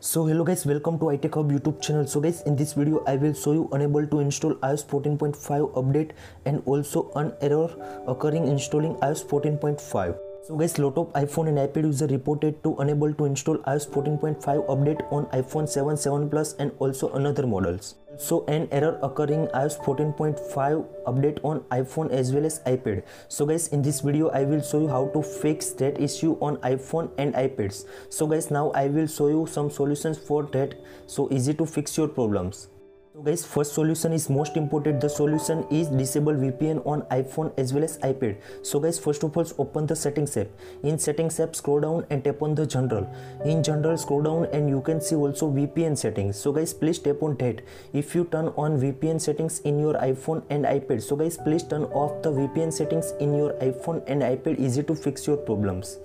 So hello guys welcome to iTech Hub YouTube channel. So guys in this video I will show you unable to install iOS 14.5 update and also an error occurring installing iOS 14.5. So guys lot of iPhone and iPad user reported to unable to install iOS 14.5 update on iPhone 7, 7 Plus and also another models. So an error occurring iOS 14.5 update on iPhone as well as iPad. So guys in this video I will show you how to fix that issue on iPhone and iPads. So guys now I will show you some solutions for that so easy to fix your problems. So guys first solution is most important the solution is disable VPN on iPhone as well as iPad. So guys first of all open the settings app. In settings app scroll down and tap on the general. In general scroll down and you can see also VPN settings. So guys please tap on that. If you turn on VPN settings in your iPhone and iPad. So guys please turn off the VPN settings in your iPhone and iPad easy to fix your problems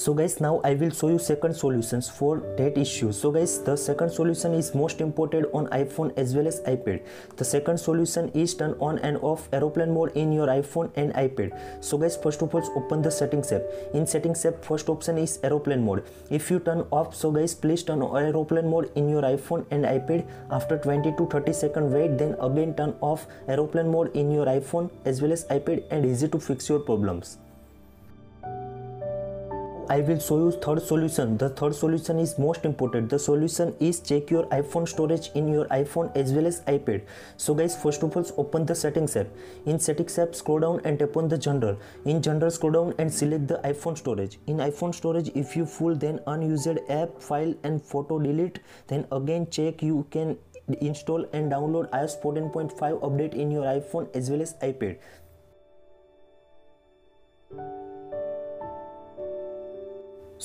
so guys now i will show you second solutions for that issue. So guys the second solution is most important on iphone as well as ipad. The second solution is turn on and off aeroplane mode in your iphone and ipad. So guys first of all open the settings app. In settings app first option is aeroplane mode. If you turn off so guys please turn on aeroplane mode in your iphone and ipad. After 20 to 30 second wait then again turn off aeroplane mode in your iphone as well as ipad and easy to fix your problems I will show you third solution. The third solution is most important. The solution is check your iPhone storage in your iPhone as well as iPad. So guys, first of all, open the settings app. In settings app, scroll down and tap on the general. In general, scroll down and select the iPhone storage. In iPhone storage, if you full then unused app, file and photo delete, then again check you can install and download iOS 14.5 update in your iPhone as well as iPad.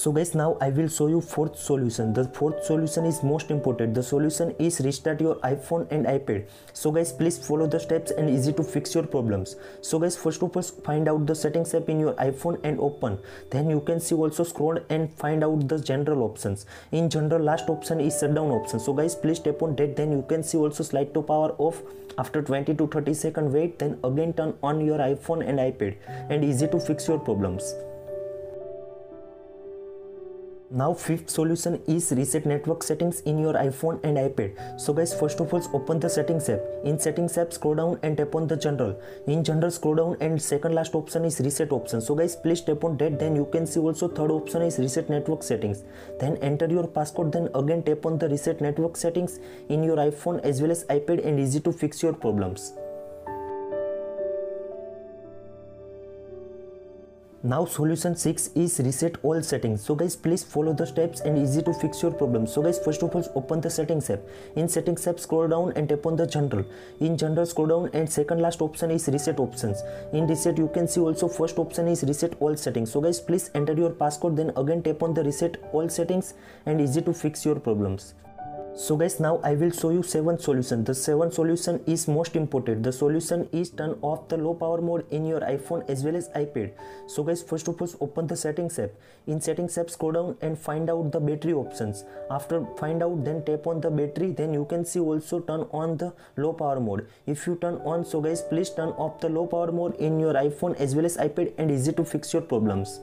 So guys now i will show you fourth solution. The fourth solution is most important. The solution is restart your iphone and ipad. So guys please follow the steps and easy to fix your problems. So guys first of all find out the settings app in your iphone and open. Then you can see also scroll and find out the general options. In general last option is shutdown option. So guys please tap on that. Then you can see also slide to power off. After 20 to 30 second wait then again turn on your iphone and ipad and easy to fix your problems now fifth solution is reset network settings in your iphone and ipad. So guys first of all open the settings app. In settings app scroll down and tap on the general. In general scroll down and second last option is reset option. So guys please tap on that. Then you can see also third option is reset network settings. Then enter your passcode then again tap on the reset network settings in your iphone as well as ipad and easy to fix your problems now solution 6 is reset all settings. So guys please follow the steps and easy to fix your problem. So guys first of all open the settings app. In settings app scroll down and tap on the general. In general scroll down and second last option is reset options. In reset you can see also first option is reset all settings. So guys please enter your passcode then again tap on the reset all settings and easy to fix your problems so guys now i will show you seven solution. The seven solution is most important. The solution is turn off the low power mode in your iphone as well as ipad. So guys first of all open the settings app. In settings app scroll down and find out the battery options. After find out then tap on the battery. Then you can see also turn on the low power mode. If you turn on so guys please turn off the low power mode in your iphone as well as ipad and easy to fix your problems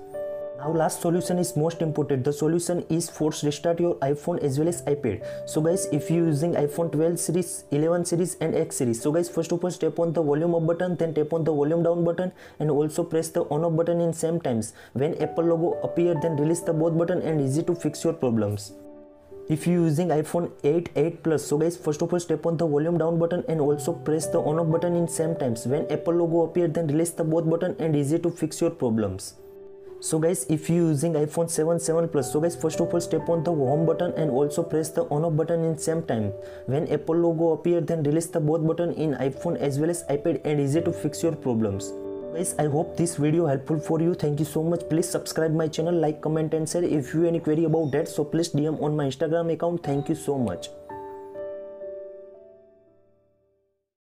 now last solution is most important. The solution is force restart your iphone as well as ipad. So guys if you using iphone 12 series 11 series and x series so guys first of all tap on the volume up button then tap on the volume down button and also press the on off button in same times. When apple logo appear then release the both button and easy to fix your problems. If you using iphone 8 8 plus so guys first of all tap on the volume down button and also press the on off button in same times. When apple logo appear then release the both button and easy to fix your problems so guys if you using iphone 7 7 plus so guys first of all step on the home button and also press the on off button in same time. When apple logo appear then release the both button in iphone as well as ipad and easy to fix your problems. Guys i hope this video helpful for you. Thank you so much. Please subscribe my channel like comment and share if you any query about that. So please dm on my instagram account. Thank you so much